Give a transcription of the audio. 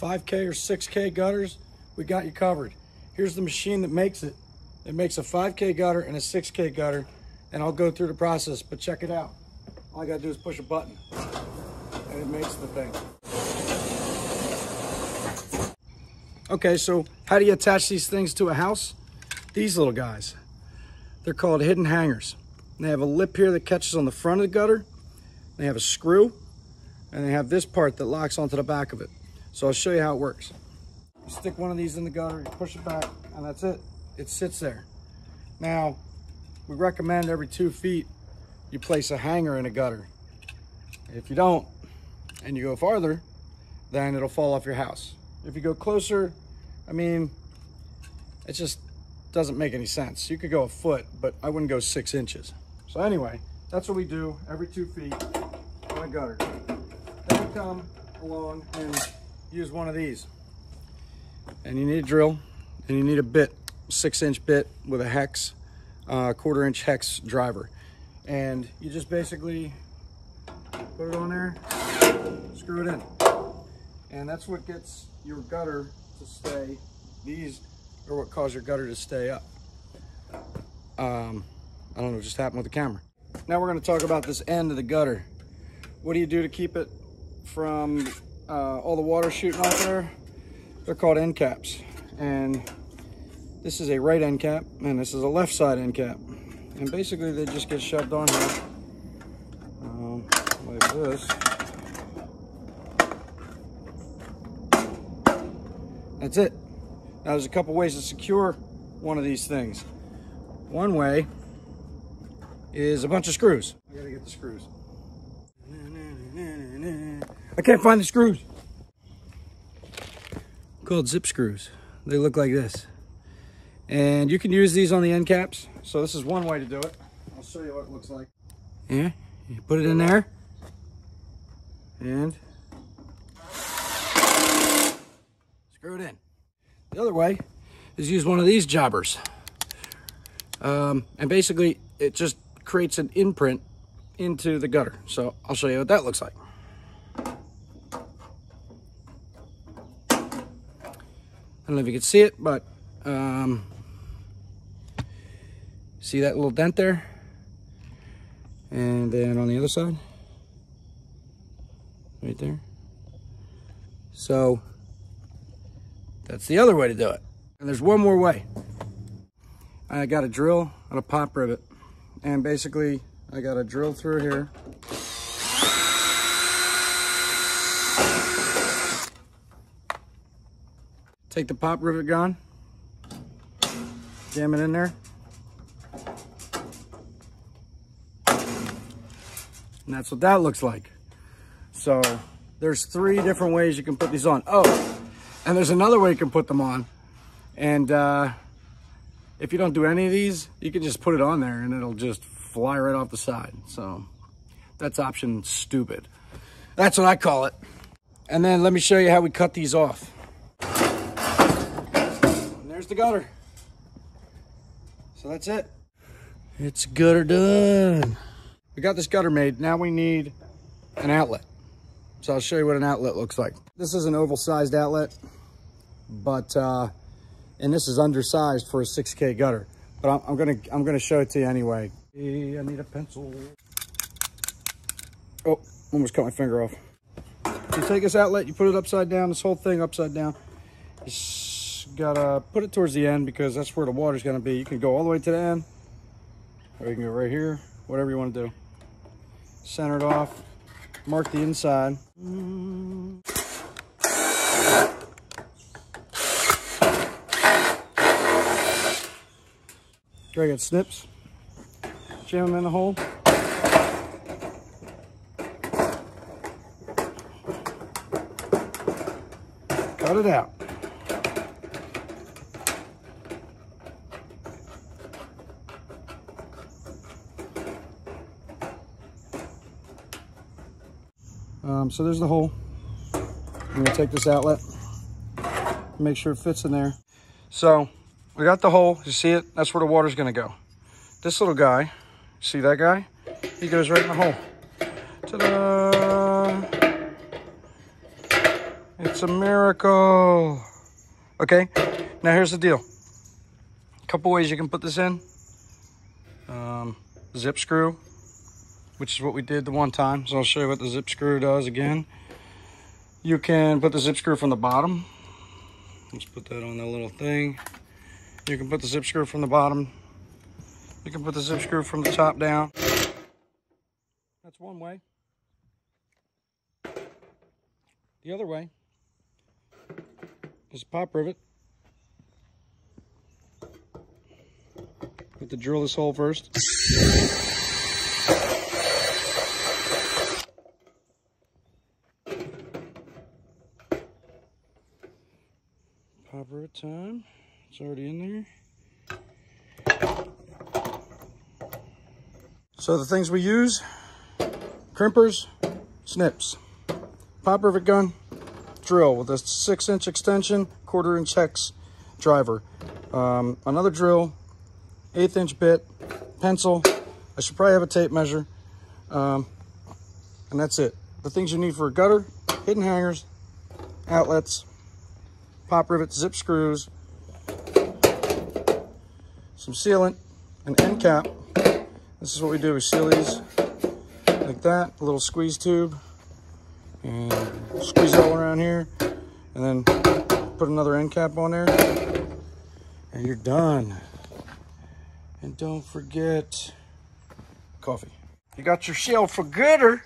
5K or 6K gutters, we got you covered. Here's the machine that makes it. It makes a 5K gutter and a 6K gutter, and I'll go through the process, but check it out. All I gotta do is push a button, and it makes the thing. Okay, so how do you attach these things to a house? These little guys. They're called hidden hangers. They have a lip here that catches on the front of the gutter. They have a screw, and they have this part that locks onto the back of it. So I'll show you how it works. You stick one of these in the gutter, you push it back, and that's it. It sits there. Now, we recommend every two feet you place a hanger in a gutter. If you don't, and you go farther, then it'll fall off your house. If you go closer, I mean, it just doesn't make any sense. You could go a foot, but I wouldn't go six inches. So anyway, that's what we do every two feet on a gutter. Then we come along and use one of these. And you need a drill and you need a bit, six inch bit with a hex, uh, quarter inch hex driver. And you just basically put it on there, screw it in. And that's what gets your gutter to stay. These are what cause your gutter to stay up. Um, I don't know just happened with the camera. Now we're gonna talk about this end of the gutter. What do you do to keep it from uh, all the water shooting off there? They're called end caps. And this is a right end cap and this is a left side end cap. And basically they just get shoved on here um, like this. That's it. Now there's a couple ways to secure one of these things. One way is a bunch of screws. I gotta get the screws. I can't find the screws. Called zip screws. They look like this. And you can use these on the end caps. So this is one way to do it. I'll show you what it looks like. Yeah, you put it in there. And screw it in. The other way is use one of these jobbers. Um, and basically it just creates an imprint into the gutter. So I'll show you what that looks like. Don't know if you can see it, but um, see that little dent there? And then on the other side, right there. So that's the other way to do it. And there's one more way. I got a drill and a pop rivet. And basically, I got a drill through here. Take the pop rivet gun, jam it in there. And that's what that looks like. So there's three different ways you can put these on. Oh, and there's another way you can put them on. And uh, if you don't do any of these, you can just put it on there and it'll just fly right off the side. So that's option stupid. That's what I call it. And then let me show you how we cut these off. There's the gutter. So that's it. It's gutter done. We got this gutter made. Now we need an outlet. So I'll show you what an outlet looks like. This is an oval sized outlet, but, uh, and this is undersized for a 6K gutter, but I'm, I'm gonna, I'm gonna show it to you anyway. Hey, I need a pencil. Oh, almost cut my finger off. You take this outlet, you put it upside down, this whole thing upside down. Gotta put it towards the end because that's where the water's gonna be. You can go all the way to the end, or you can go right here, whatever you wanna do. Center it off, mark the inside. Drag out snips, jam them in the hole. Cut it out. Um, so there's the hole. I'm gonna take this outlet, make sure it fits in there. So we got the hole, you see it? That's where the water's gonna go. This little guy, see that guy? He goes right in the hole. Ta-da! It's a miracle. Okay, now here's the deal. A couple ways you can put this in. Um, zip screw, which is what we did the one time. So I'll show you what the zip screw does again. You can put the zip screw from the bottom. Let's put that on the little thing. You can put the zip screw from the bottom. You can put the zip screw from the top down. That's one way. The other way is a pop rivet. Put the drill this hole first. Rivet time. It's already in there. So the things we use, crimpers, snips, pop rivet gun, drill with a six inch extension, quarter inch hex driver, um, another drill, eighth inch bit, pencil. I should probably have a tape measure. Um, and that's it. The things you need for a gutter, hidden hangers, outlets, pop rivets, zip screws, some sealant, an end cap. This is what we do. We seal these like that, a little squeeze tube, and squeeze it all around here, and then put another end cap on there, and you're done. And don't forget coffee. You got your shell for gooder.